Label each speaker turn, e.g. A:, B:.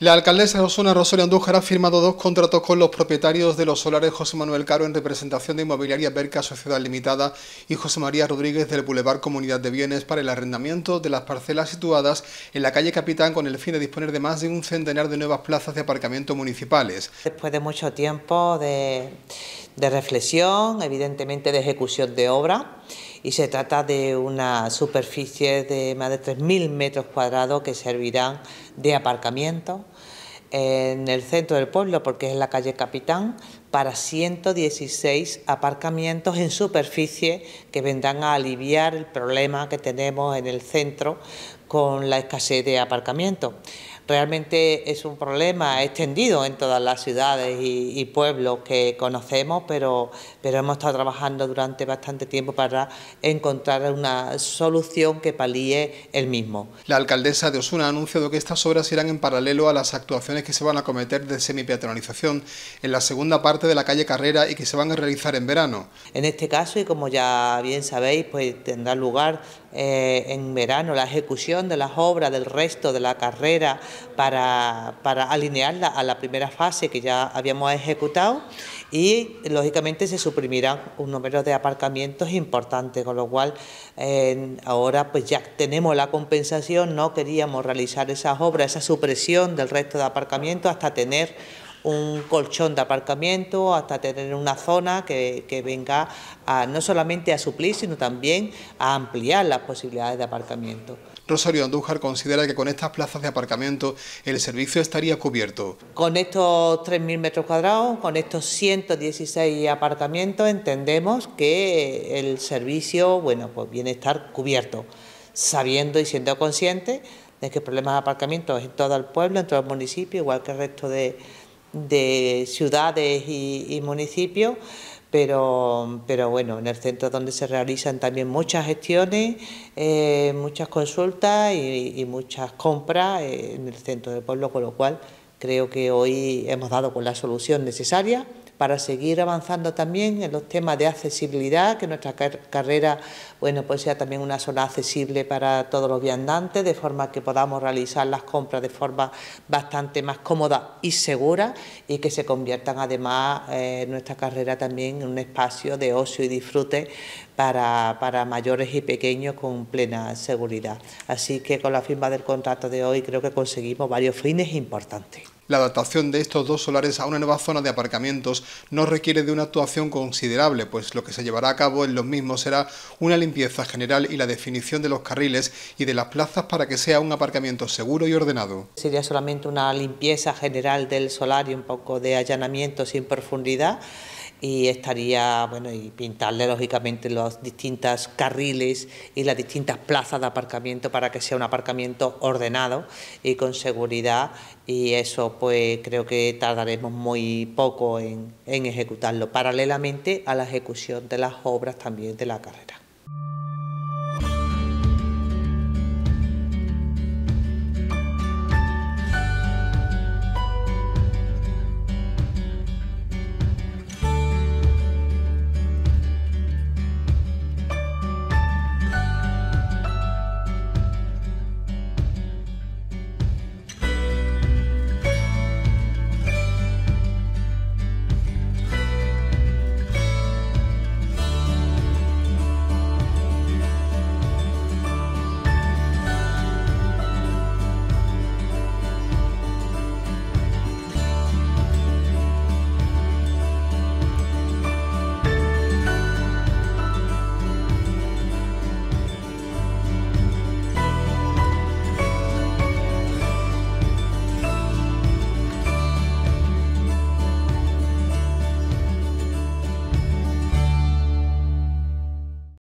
A: La alcaldesa de Osuna, Rosario Andújar, ha firmado dos contratos con los propietarios de los solares José Manuel Caro en representación de Inmobiliaria Berca Sociedad Limitada y José María Rodríguez del Boulevard Comunidad de Bienes para el arrendamiento de las parcelas situadas en la calle Capitán con el fin de disponer de más de un centenar de nuevas plazas de aparcamiento municipales.
B: Después de mucho tiempo de, de reflexión, evidentemente de ejecución de obra, y se trata de una superficie de más de 3.000 metros cuadrados que servirán de aparcamiento en el centro del pueblo, porque es la calle Capitán, para 116 aparcamientos en superficie que vendrán a aliviar el problema que tenemos en el centro con la escasez de aparcamiento. Realmente es un problema extendido en todas las ciudades y, pueblos que conocemos, pero, pero hemos estado trabajando durante bastante tiempo para encontrar una solución que palíe el mismo.
A: La alcaldesa de Osuna ha anunciado que estas obras irán en paralelo a las actuaciones que se van a cometer de semipeatonalización en la segunda parte de la calle Carrera y que se van a realizar en verano.
B: En este caso, y como ya bien sabéis, pues tendrá lugar eh, en verano la ejecución de las obras del resto de la carrera para, alinearla a la primera fase que ya habíamos ejecutado y lógicamente se suprimirán un número de aparcamientos importantes, con lo cual ahora pues ya tenemos la compensación, no queríamos realizar esas obras, esa supresión del resto de aparcamientos hasta tener un colchón de aparcamiento, hasta tener una zona que, que venga a, no solamente a suplir, sino también a ampliar las posibilidades de aparcamiento.
A: Rosario Andújar considera que con estas plazas de aparcamiento el servicio estaría cubierto.
B: Con estos 3.000 metros cuadrados, con estos 116 aparcamientos, entendemos que el servicio, bueno, pues viene a estar cubierto, sabiendo y siendo consciente de que el problema de aparcamiento es en todo el pueblo, en todo el municipio, igual que el resto de, de ciudades y, municipios, pero, pero bueno, en el centro donde se realizan también muchas gestiones, eh, muchas consultas y, muchas compras eh, en el centro del pueblo, con lo cual creo que hoy hemos dado con la solución necesaria para seguir avanzando también en los temas de accesibilidad, que nuestra carrera bueno, pues sea también una zona accesible para todos los viandantes, de forma que podamos realizar las compras de forma bastante más cómoda y segura y que se conviertan además eh, nuestra carrera también en un espacio de ocio y disfrute para, para mayores y pequeños con plena seguridad. Así que con la firma del contrato de hoy creo que conseguimos varios fines importantes.
A: La adaptación de estos dos solares a una nueva zona de aparcamientos no requiere de una actuación considerable, pues lo que se llevará a cabo en los mismos será una limpieza general y la definición de los carriles y de las plazas para que sea un aparcamiento seguro y ordenado.
B: Sería solamente una limpieza general del solar y un poco de allanamiento sin profundidad y estaría, bueno, y pintarle lógicamente los distintos carriles y las distintas plazas de aparcamiento para que sea un aparcamiento ordenado y con seguridad y eso pues creo que tardaremos muy poco en, en ejecutarlo, paralelamente a la ejecución de las obras también de la carrera.